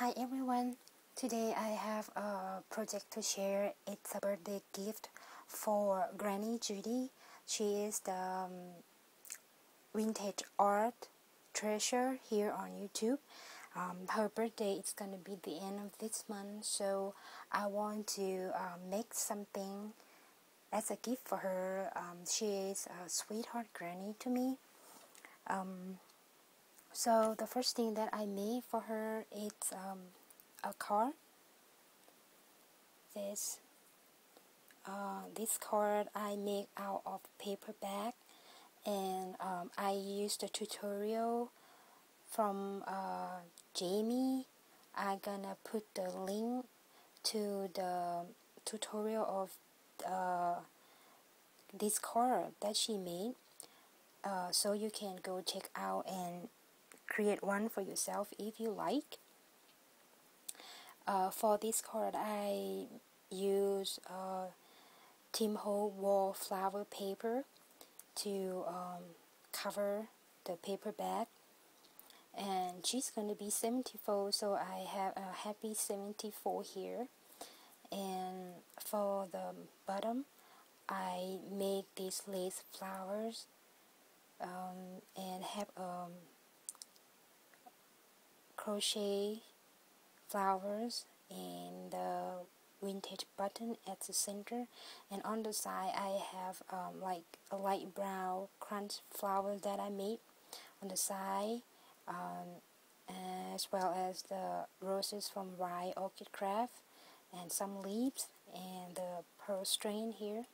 Hi everyone. Today I have a project to share. It's a birthday gift for Granny Judy. She is the um, vintage art treasure here on YouTube. Um, her birthday is gonna be the end of this month, so I want to um, make something as a gift for her. Um, she is a sweetheart granny to me. Um, so the first thing that I made for her is um, a card. This uh, this card I make out of paper bag, and um, I used the tutorial from uh, Jamie. I'm gonna put the link to the tutorial of uh, this card that she made, uh, so you can go check out and create one for yourself if you like. Uh, for this card, I use uh, Tim Holtz wall flower paper to um, cover the paper bag. And she's going to be 74, so I have a happy 74 here. And for the bottom, I make these lace flowers um, and have um, crochet flowers and the vintage button at the center. And on the side I have um, like a light brown crunch flower that I made on the side um, as well as the roses from Wild Orchid Craft and some leaves and the pearl string here.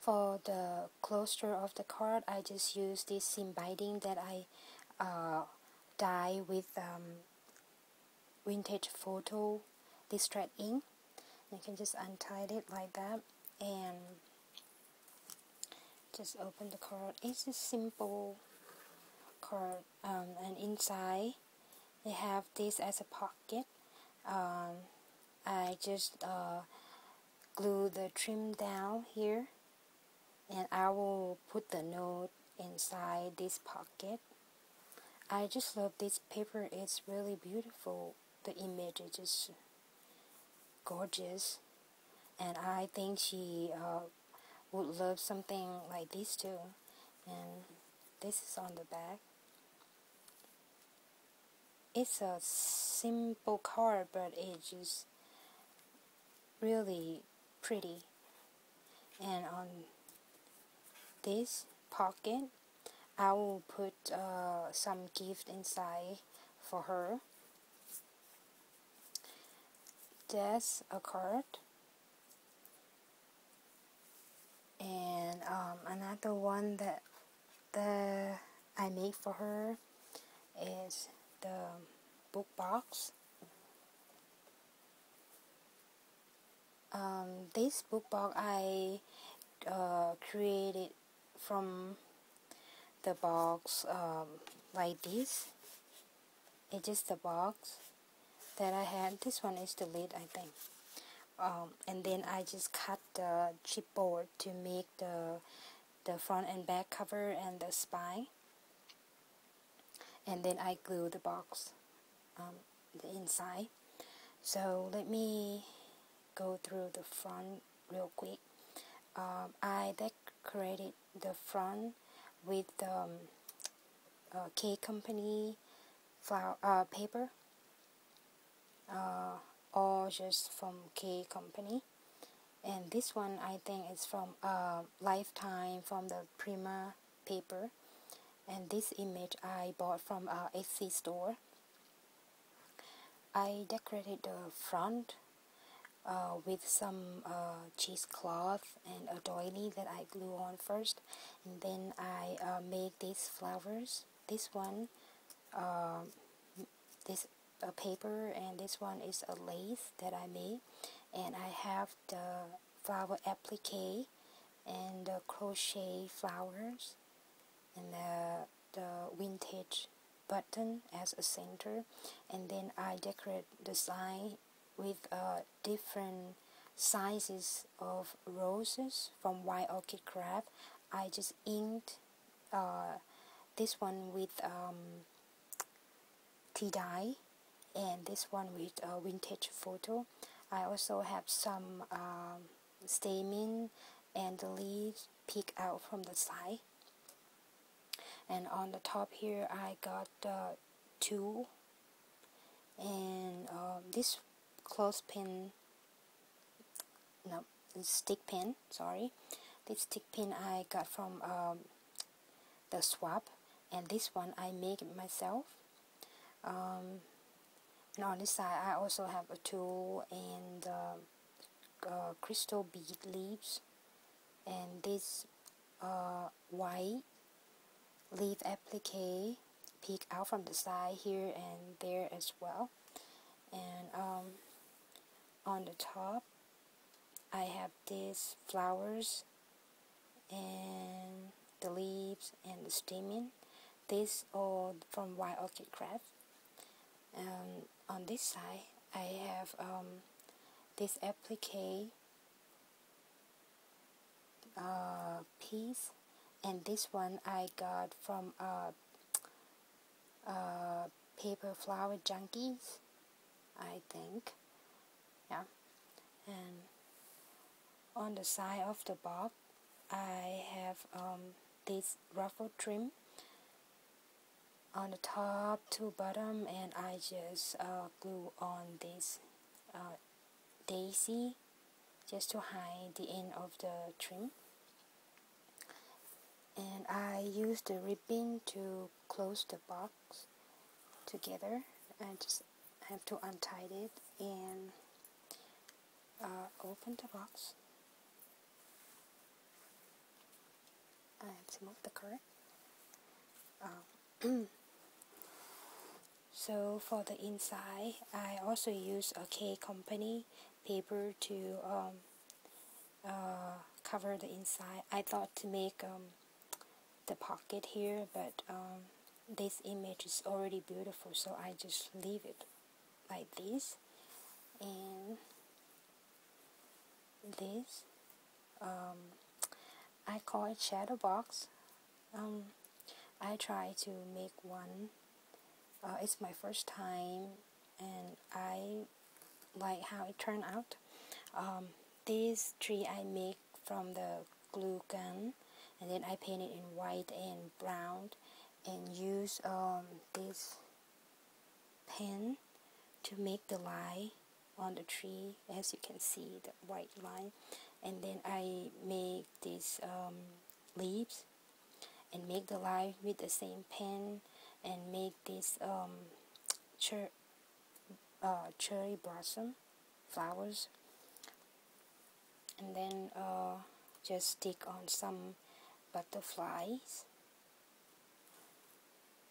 For the closure of the card I just use this seam binding that I uh, dye with um, vintage photo distress ink. You can just untie it like that and just open the card it's a simple card um, and inside they have this as a pocket. Um, I just uh, glue the trim down here and I will put the note inside this pocket I just love this paper. It's really beautiful. The image is just gorgeous. And I think she uh, would love something like this too. And this is on the back. It's a simple card, but it's just really pretty. And on this pocket, I will put uh, some gift inside for her. That's a card. And um, another one that the I made for her is the book box. Um, this book box I uh, created from the box um, like this. It's just the box that I had. This one is the lid I think. Um, and then I just cut the chipboard to make the the front and back cover and the spine. And then I glue the box um, the inside. So let me go through the front real quick. Um, I decorated the front with um, uh, K company flower uh, paper uh, or just from K company. And this one I think is from uh, Lifetime from the Prima paper. And this image I bought from uh, Etsy store. I decorated the front uh, with some uh, cheesecloth and a doily that I glue on first. And then I uh, make these flowers. This one um, this a paper and this one is a lace that I made and I have the flower applique and the crochet flowers and the, the vintage button as a center. And then I decorate the sign with uh, different sizes of roses from Wild Orchid Craft. I just inked uh, this one with um, tea dye and this one with a vintage photo. I also have some um, stamen and the leaves peek out from the side. And on the top here I got uh, two. And uh, this clothespin no stick pin sorry. This stick pin I got from um, the swap and this one I make myself. Um, and on this side I also have a tool and uh, uh, crystal bead leaves. And this uh, white leaf applique peek out from the side here and there as well. And um, on the top I have these flowers and the leaves and the stamen this all from Wild Orchid Craft. And on this side I have um, this applique uh, piece. And this one I got from uh, uh, Paper Flower Junkies I think yeah. And on the side of the box I have um, this ruffle trim. On the top to bottom and I just uh, glue on this uh, daisy just to hide the end of the trim. And I use the ribbon to close the box together. I just have to untie it and uh, open the box. And have to move the current um, so for the inside I also use a K company paper to um, uh, cover the inside. I thought to make um, the pocket here but um, this image is already beautiful so I just leave it like this. And this um, I call it shadow box. Um, I try to make one uh, it's my first time and I like how it turned out. Um, this tree I make from the glue gun and then I paint it in white and brown and use um, this pen to make the line on the tree as you can see the white line. And then I make these um, leaves and make the line with the same pen and make this um, cher uh, cherry blossom flowers. And then uh, just stick on some butterflies.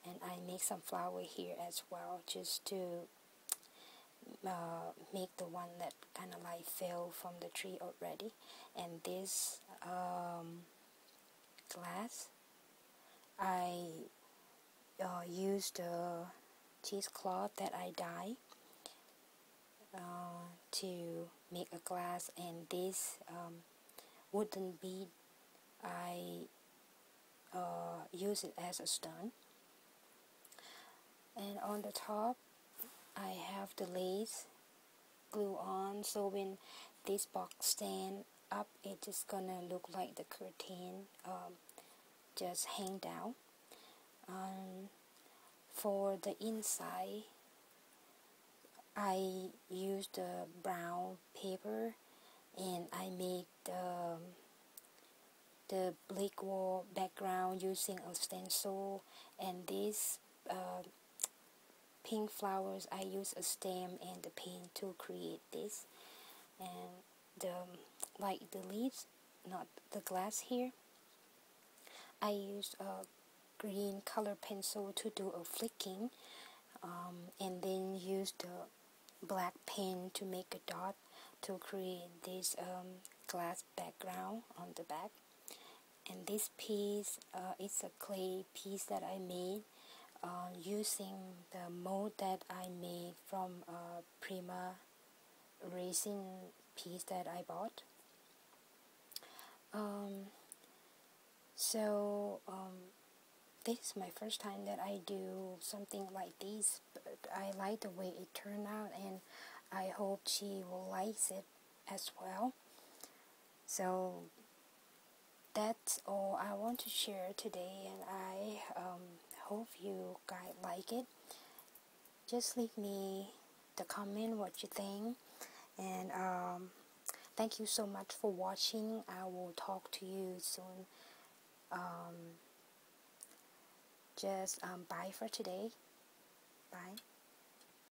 And I make some flower here as well just to uh, make the one that kind of like fell from the tree already. And this um, glass I uh, used the cheesecloth that I dye uh, to make a glass. And this um, wooden bead I uh, use it as a stone. And on the top I have the lace glue on so when this box stand up it's just gonna look like the curtain um, just hang down. Um, for the inside I use the brown paper and I make the the black wall background using a stencil. And this uh, pink flowers I use a stem and the paint to create this. And the like the leaves not the glass here I used a green color pencil to do a flicking um, and then use the black pen to make a dot to create this um, glass background on the back. And this piece uh, is a clay piece that I made uh, using the mold that I made from a Prima resin piece that I bought. Um, so um, this is my first time that I do something like this but I like the way it turned out and I hope she will like it as well. So that's all I want to share today and I um, hope you guys like it. Just leave me the comment what you think. And um, thank you so much for watching. I will talk to you soon. Um, just um, bye for today. Bye